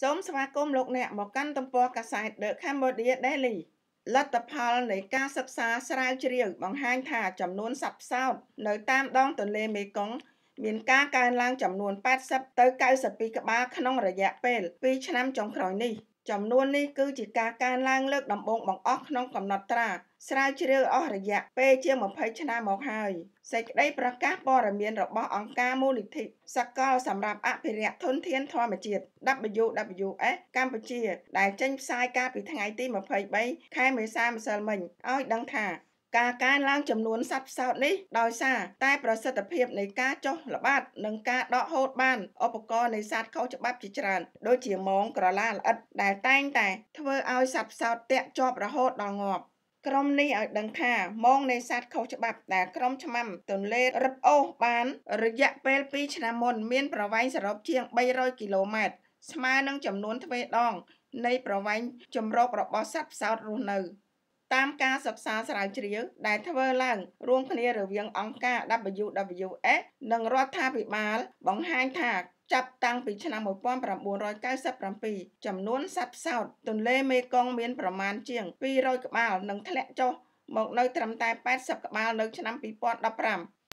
សូមស្វាគមន៍លោកអ្នកមកកាន់ទំព័រកាសែត The Cambodia Daily លទ្ធផលនៃការសិក្សាស្រាវជ្រាវបង្ហាញថាចំនួនសត្វផ្សោតនៅតាមដងទន្លេមេគង្គមានការកើនឡើងចំនួន80ទៅ92ក្បាលក្នុងរយៈពេល2ឆ្នាំចុងក្រោយនេះ ចំនួននេះគឺជាការកើនឡើងលើកដំបូងបង្អស់ក្នុងកំណត់ត្រាស្រាវជ្រាវអស់រយៈពេលជាង20ឆ្នាំមកហើយសេចក្តីប្រកាសព័ត៌មានរបស់អង្គការមូលនិធិសកលសម្រាប់អភិរក្សធនធានធម្មជាតិ WWF កម្ពុជា ដែលចេញផ្សាយកាលពីថ្ងៃទី23ខែមេសាម្សិលមិញឲ្យដឹងថា ការកើនឡើងចំនួនសត្វផ្សោតនេះដោយសារតែប្រសិទ្ធភាពនៃការចុះល្បាតនិងការដកហូតបានឧបករណ៍នៃសត្វខុសច្បាប់ជាច្រើនដូចជាមងក្រឡាល្អិតដែលតែងតែធ្វើឲ្យសត្វផ្សោតតាក់ជាប់រហូតដល់ងាប់ក្រុមនេះឲ្យដឹងថាមងនៃសត្វខុសច្បាប់ដែលក្រុមឆ្មាំទន្លេរឹបអូសបានរយៈពេល2ឆ្នាំមុនមានប្រវែងសរុបជាង300គីឡូម៉ែត្រស្មើនឹងចំនួនទ្វេដងនៃប្រវែងជំរករបស់សត្វផ្សោតរស់នៅ តាមការសិក្សាស្រាវជ្រាវដែលធ្វើឡើងរួមគ្នារវាងអង្គការ WWF និងរដ្ឋាភិបាល បង្ហាញថាចាប់តាំងពីឆ្នាំ1997ចំនួនសត្វផ្សោតទន្លេមេគង្គមានប្រមាណជាង200ក្បាលនិងធ្លាក់ចុះមកនៅត្រឹមតែ80ក្បាលនៅឆ្នាំ2015